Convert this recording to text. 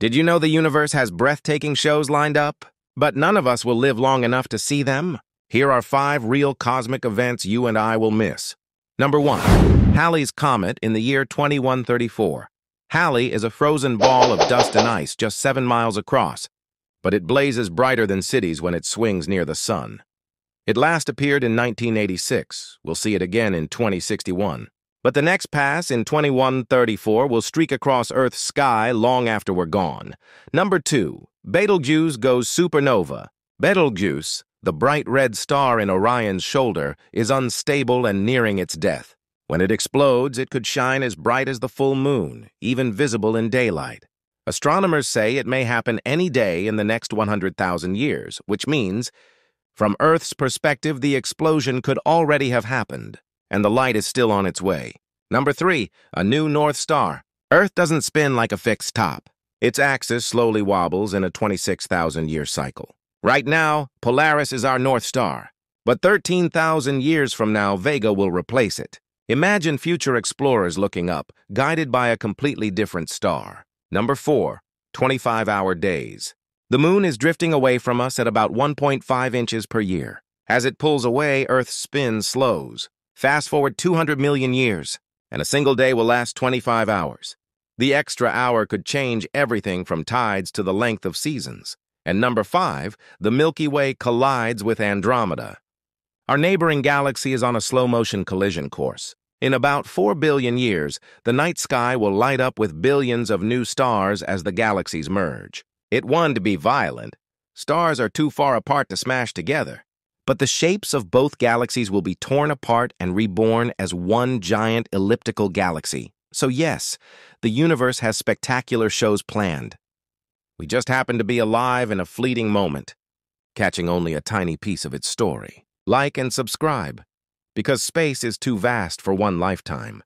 Did you know the universe has breathtaking shows lined up? But none of us will live long enough to see them. Here are five real cosmic events you and I will miss. Number one, Halley's Comet in the year 2134. Halley is a frozen ball of dust and ice just seven miles across, but it blazes brighter than cities when it swings near the sun. It last appeared in 1986. We'll see it again in 2061. But the next pass in 2134 will streak across Earth's sky long after we're gone. Number two, Betelgeuse goes supernova. Betelgeuse, the bright red star in Orion's shoulder, is unstable and nearing its death. When it explodes, it could shine as bright as the full moon, even visible in daylight. Astronomers say it may happen any day in the next 100,000 years, which means, from Earth's perspective, the explosion could already have happened and the light is still on its way. Number three, a new North Star. Earth doesn't spin like a fixed top. Its axis slowly wobbles in a 26,000-year cycle. Right now, Polaris is our North Star, but 13,000 years from now, Vega will replace it. Imagine future explorers looking up, guided by a completely different star. Number four, 25-hour days. The moon is drifting away from us at about 1.5 inches per year. As it pulls away, Earth's spin slows. Fast forward 200 million years, and a single day will last 25 hours. The extra hour could change everything from tides to the length of seasons. And number five, the Milky Way collides with Andromeda. Our neighboring galaxy is on a slow-motion collision course. In about 4 billion years, the night sky will light up with billions of new stars as the galaxies merge. It won to be violent. Stars are too far apart to smash together. But the shapes of both galaxies will be torn apart and reborn as one giant elliptical galaxy. So yes, the universe has spectacular shows planned. We just happen to be alive in a fleeting moment, catching only a tiny piece of its story. Like and subscribe, because space is too vast for one lifetime.